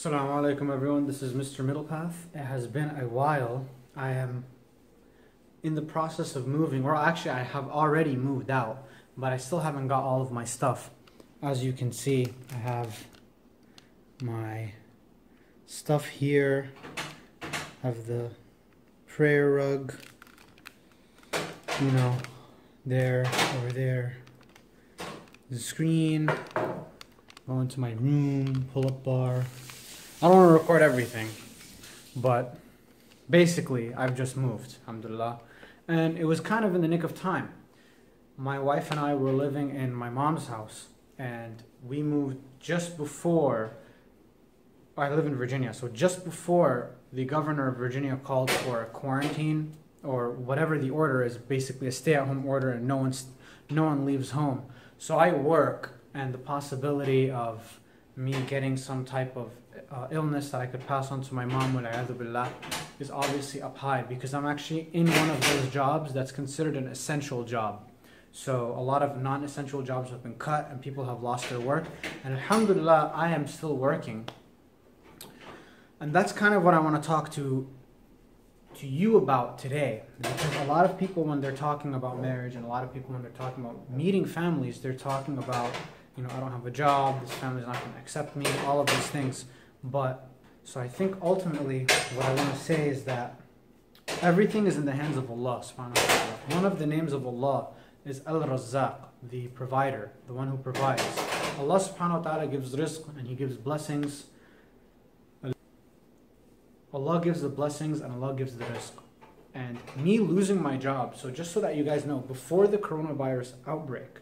Assalamu alaikum everyone, this is Mr. Middlepath. It has been a while. I am in the process of moving, or actually I have already moved out, but I still haven't got all of my stuff. As you can see, I have my stuff here. I have the prayer rug, you know, there, over there. The screen, go into my room, pull up bar. I don't want to record everything, but basically, I've just moved, alhamdulillah. And it was kind of in the nick of time. My wife and I were living in my mom's house, and we moved just before. I live in Virginia, so just before the governor of Virginia called for a quarantine or whatever the order is, basically a stay-at-home order, and no one's no one leaves home. So I work, and the possibility of me getting some type of uh, illness that I could pass on to my mom, billah, is obviously up high because I'm actually in one of those jobs that's considered an essential job. So a lot of non-essential jobs have been cut and people have lost their work. And alhamdulillah, I am still working. And that's kind of what I want to talk to to you about today. Because a lot of people when they're talking about marriage and a lot of people when they're talking about meeting families, they're talking about, you know, I don't have a job, this family's not going to accept me, all of these things. But so I think ultimately what I want to say is that everything is in the hands of Allah subhanahu wa ta'ala. One of the names of Allah is Al Razzaq, the provider, the one who provides. Allah subhanahu wa ta'ala gives rizq and He gives blessings. Allah gives the blessings and Allah gives the rizq. And me losing my job, so just so that you guys know, before the coronavirus outbreak,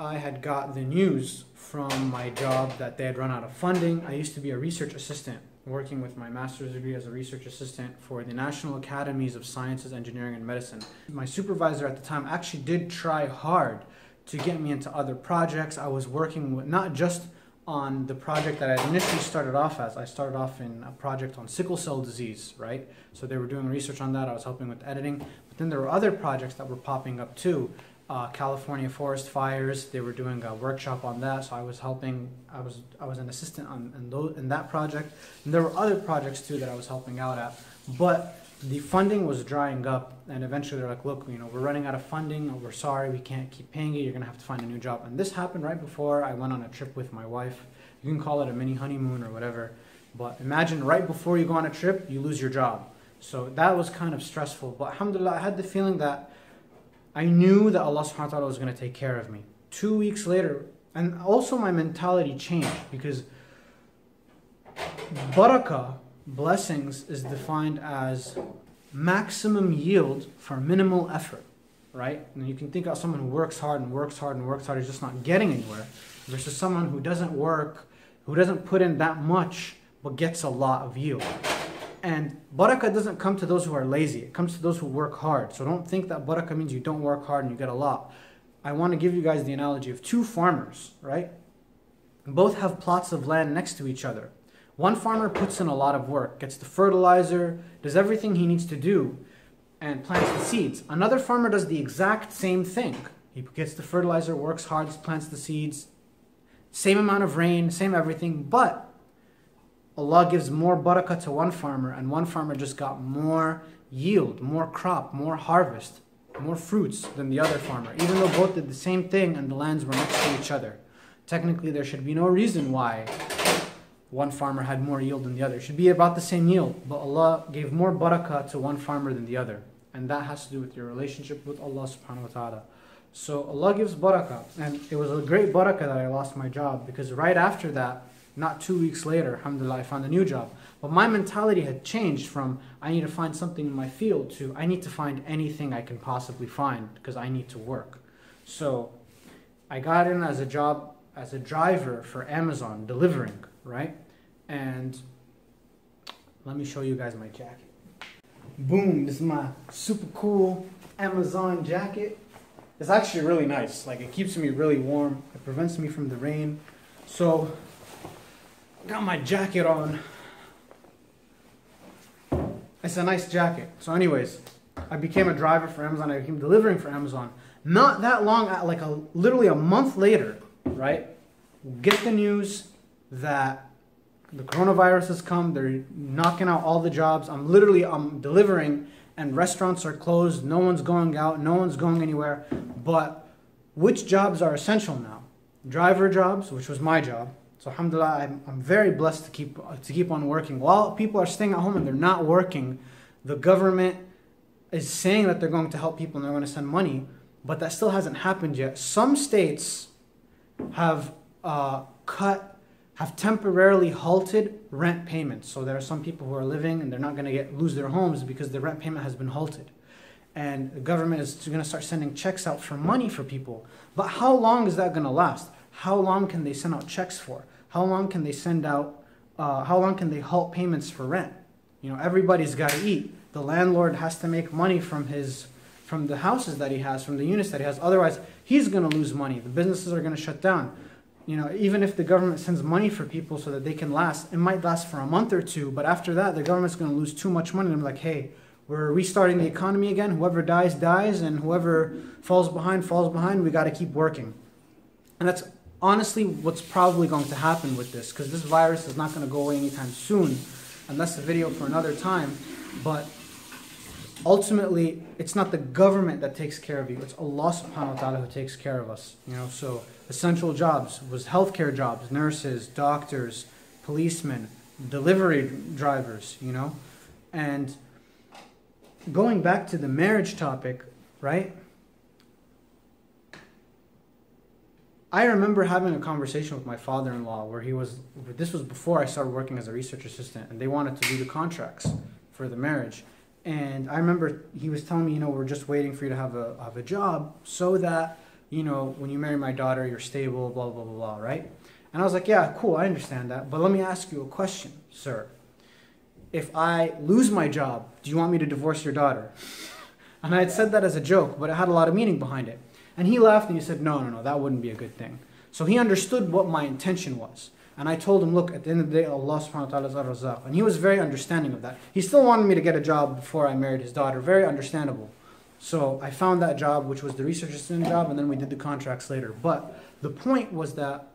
I had got the news from my job that they had run out of funding. I used to be a research assistant working with my master's degree as a research assistant for the National Academies of Sciences, Engineering, and Medicine. My supervisor at the time actually did try hard to get me into other projects. I was working with not just on the project that I initially started off as. I started off in a project on sickle cell disease, right? So they were doing research on that. I was helping with editing. But then there were other projects that were popping up too uh, California forest fires. They were doing a workshop on that, so I was helping. I was I was an assistant on in, those, in that project, and there were other projects too that I was helping out at. But the funding was drying up, and eventually they're like, "Look, you know, we're running out of funding. We're sorry, we can't keep paying you. You're gonna have to find a new job." And this happened right before I went on a trip with my wife. You can call it a mini honeymoon or whatever, but imagine right before you go on a trip, you lose your job. So that was kind of stressful. But alhamdulillah, I had the feeling that I knew that Allah subhanahu wa ta'ala was going to take care of me. Two weeks later, and also my mentality changed because barakah, blessings, is defined as maximum yield for minimal effort, right? And you can think of someone who works hard and works hard and works hard is just not getting anywhere versus someone who doesn't work, who doesn't put in that much but gets a lot of yield. And barakah doesn't come to those who are lazy. It comes to those who work hard. So don't think that barakah means you don't work hard and you get a lot. I want to give you guys the analogy of two farmers, right? Both have plots of land next to each other. One farmer puts in a lot of work, gets the fertilizer, does everything he needs to do, and plants the seeds. Another farmer does the exact same thing. He gets the fertilizer, works hard, plants the seeds, same amount of rain, same everything, but Allah gives more barakah to one farmer, and one farmer just got more yield, more crop, more harvest, more fruits than the other farmer, even though both did the same thing and the lands were next to each other. Technically, there should be no reason why one farmer had more yield than the other. It should be about the same yield, but Allah gave more barakah to one farmer than the other. And that has to do with your relationship with Allah subhanahu wa ta'ala. So Allah gives barakah. And it was a great barakah that I lost my job because right after that, not two weeks later, alhamdulillah, I found a new job. But my mentality had changed from I need to find something in my field to I need to find anything I can possibly find because I need to work. So I got in as a job as a driver for Amazon delivering, right? And let me show you guys my jacket. Boom, this is my super cool Amazon jacket. It's actually really nice. Like it keeps me really warm. It prevents me from the rain. So got my jacket on. It's a nice jacket. So, anyways, I became a driver for Amazon. I became delivering for Amazon. Not that long, uh, like a literally a month later, right? Get the news that the coronavirus has come. They're knocking out all the jobs. I'm literally I'm delivering, and restaurants are closed. No one's going out. No one's going anywhere. But which jobs are essential now? Driver jobs, which was my job. So alhamdulillah, I'm, I'm very blessed to keep to keep on working. While people are staying at home and they're not working, the government is saying that they're going to help people and they're going to send money, but that still hasn't happened yet. Some states have uh, cut, have temporarily halted rent payments. So there are some people who are living and they're not going to get lose their homes because the rent payment has been halted. And the government is going to start sending checks out for money for people. But how long is that going to last? How long can they send out checks for? How long can they send out? Uh, how long can they halt payments for rent? You know, everybody's got to eat. The landlord has to make money from his from the houses that he has, from the units that he has. Otherwise, he's going to lose money. The businesses are going to shut down. You know, even if the government sends money for people so that they can last, it might last for a month or two, but after that, the government's going to lose too much money. And I'm like, hey, we're restarting the economy again. Whoever dies, dies, and whoever falls behind, falls behind. We got to keep working. And that's honestly what's probably going to happen with this, because this virus is not going to go away anytime soon, unless a video for another time. But ultimately it's not the government that takes care of you it's allah subhanahu wa ta'ala who takes care of us you know so essential jobs was healthcare jobs nurses doctors policemen delivery drivers you know and going back to the marriage topic right I remember having a conversation with my father-in-law where he was this was before I started working as a research assistant and they wanted to do the contracts for the marriage and I remember he was telling me, you know, we're just waiting for you to have a have a job so that you know when you marry my daughter, you're stable, blah blah blah blah, right? And I was like, yeah, cool, I understand that, but let me ask you a question, sir. If I lose my job, do you want me to divorce your daughter? And I had said that as a joke, but it had a lot of meaning behind it. And he laughed and he said, no, no, no, that wouldn't be a good thing. So he understood what my intention was. And I told him, look, at the end of the day, Allah subhanahu wa ta'ala is ar-razaq. And he was very understanding of that. He still wanted me to get a job before I married his daughter. Very understandable. So I found that job, which was the research assistant job, and then we did the contracts later. But the point was that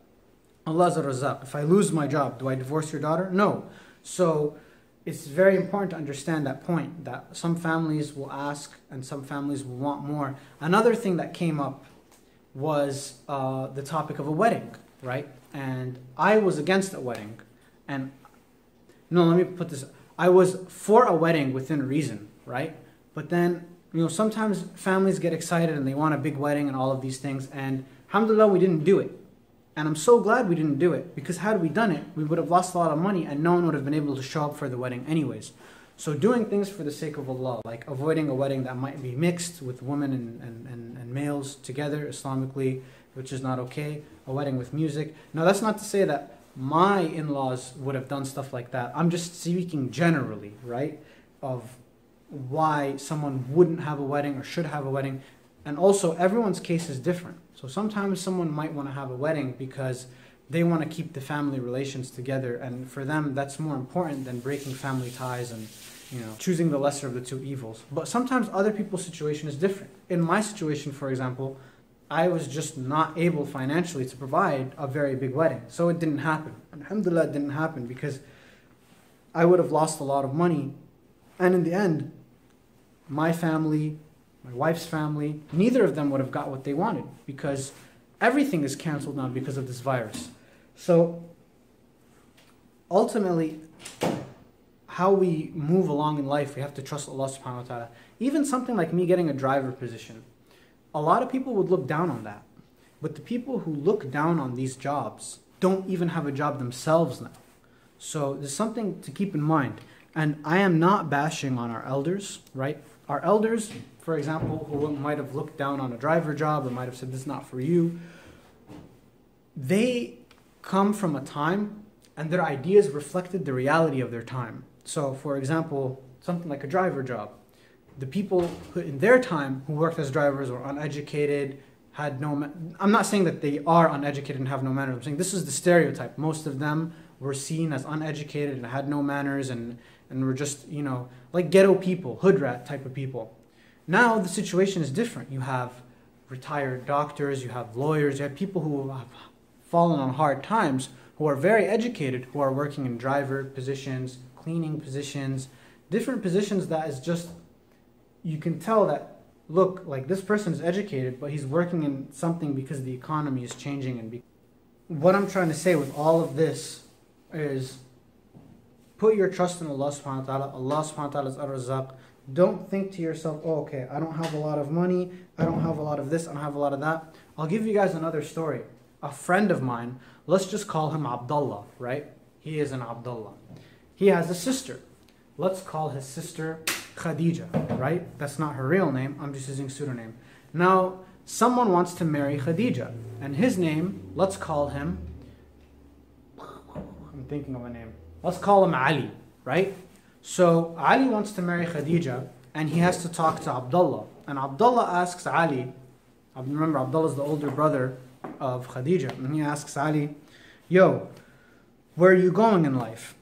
Allah is ar-razaq. If I lose my job, do I divorce your daughter? No. So it's very important to understand that point, that some families will ask and some families will want more. Another thing that came up was uh, the topic of a wedding, right? and I was against a wedding, and no, let me put this: I was for a wedding within reason, right? But then, you know, sometimes families get excited and they want a big wedding and all of these things, and alhamdulillah, we didn't do it. And I'm so glad we didn't do it because had we done it, we would have lost a lot of money and no one would have been able to show up for the wedding anyways. So doing things for the sake of Allah, like avoiding a wedding that might be mixed with women and, and, and, and males together Islamically, which is not okay, a wedding with music. Now, that's not to say that my in laws would have done stuff like that. I'm just speaking generally, right? Of why someone wouldn't have a wedding or should have a wedding. And also, everyone's case is different. So sometimes someone might want to have a wedding because they want to keep the family relations together. And for them, that's more important than breaking family ties and you know, choosing the lesser of the two evils. But sometimes other people's situation is different. In my situation, for example, I was just not able financially to provide a very big wedding. So it didn't happen. Alhamdulillah, it didn't happen because I would have lost a lot of money. And in the end, my family, my wife's family, neither of them would have got what they wanted because everything is canceled now because of this virus. So ultimately, how we move along in life, we have to trust Allah subhanahu wa ta'ala. Even something like me getting a driver position a lot of people would look down on that. But the people who look down on these jobs don't even have a job themselves now. So there's something to keep in mind. And I am not bashing on our elders, right? Our elders, for example, who might have looked down on a driver job or might have said, this is not for you, they come from a time and their ideas reflected the reality of their time. So, for example, something like a driver job the people who, in their time who worked as drivers were uneducated, had no. I'm not saying that they are uneducated and have no manners. I'm saying this is the stereotype. Most of them were seen as uneducated and had no manners and and were just you know like ghetto people, hood rat type of people. Now the situation is different. You have retired doctors, you have lawyers, you have people who have fallen on hard times who are very educated, who are working in driver positions, cleaning positions, different positions that is just, you can tell that, look, like this person is educated, but he's working in something because the economy is changing. And be- what I'm trying to say with all of this is put your trust in Allah subhanahu wa ta'ala. Allah subhanahu wa ta'ala is ar-razaq. Don't think to yourself, oh, okay, I don't have a lot of money, I don't have a lot of this, I don't have a lot of that. I'll give you guys another story. A friend of mine, let's just call him Abdullah, right? He is an Abdullah. He has a sister. Let's call his sister Khadija, right? That's not her real name, I'm just using pseudonym. Now, someone wants to marry Khadija, and his name, let's call him, I'm thinking of a name. Let's call him Ali, right? So Ali wants to marry Khadija and he has to talk to Abdullah. And Abdullah asks Ali, remember Abdullah is the older brother of Khadija, and he asks Ali, Yo, where are you going in life?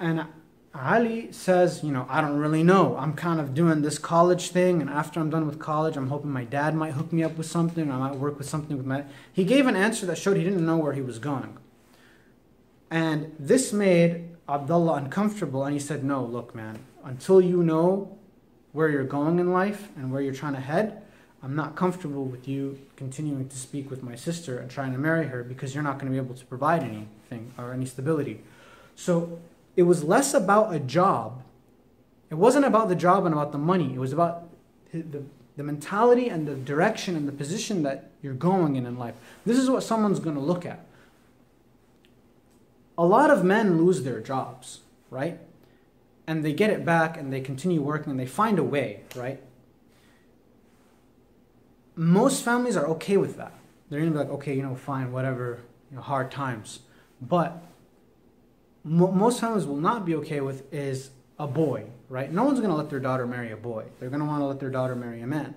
And Ali says, You know, I don't really know. I'm kind of doing this college thing, and after I'm done with college, I'm hoping my dad might hook me up with something, I might work with something with my. He gave an answer that showed he didn't know where he was going. And this made Abdullah uncomfortable and he said, No, look, man, until you know where you're going in life and where you're trying to head, I'm not comfortable with you continuing to speak with my sister and trying to marry her because you're not going to be able to provide anything or any stability. So it was less about a job. It wasn't about the job and about the money. It was about the, the mentality and the direction and the position that you're going in in life. This is what someone's going to look at a lot of men lose their jobs, right? And they get it back and they continue working and they find a way, right? Most families are okay with that. They're gonna be like, okay, you know, fine, whatever, you know, hard times. But mo- most families will not be okay with is a boy, right? No one's gonna let their daughter marry a boy. They're gonna wanna let their daughter marry a man.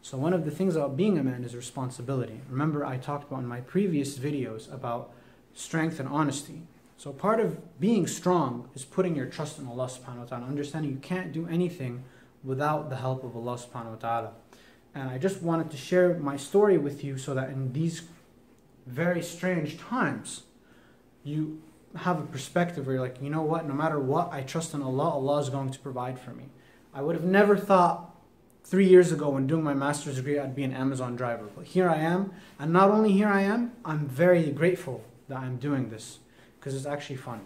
So one of the things about being a man is responsibility. Remember, I talked about in my previous videos about strength and honesty. So part of being strong is putting your trust in Allah subhanahu wa ta'ala, understanding you can't do anything without the help of Allah subhanahu wa ta'ala. And I just wanted to share my story with you so that in these very strange times, you have a perspective where you're like, you know what, no matter what, I trust in Allah, Allah is going to provide for me. I would have never thought three years ago when doing my master's degree I'd be an Amazon driver. But here I am, and not only here I am, I'm very grateful that I'm doing this because it's actually fun.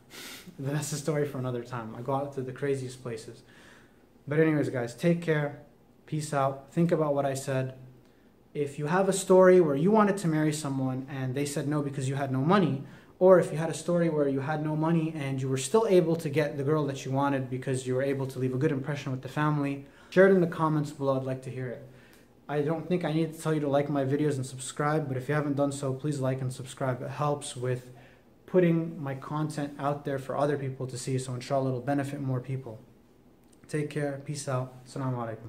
That's a story for another time. I go out to the craziest places. But, anyways, guys, take care. Peace out. Think about what I said. If you have a story where you wanted to marry someone and they said no because you had no money, or if you had a story where you had no money and you were still able to get the girl that you wanted because you were able to leave a good impression with the family, share it in the comments below. I'd like to hear it. I don't think I need to tell you to like my videos and subscribe, but if you haven't done so, please like and subscribe. It helps with putting my content out there for other people to see. So inshallah it'll benefit more people. Take care. Peace out. Assalamu alaikum.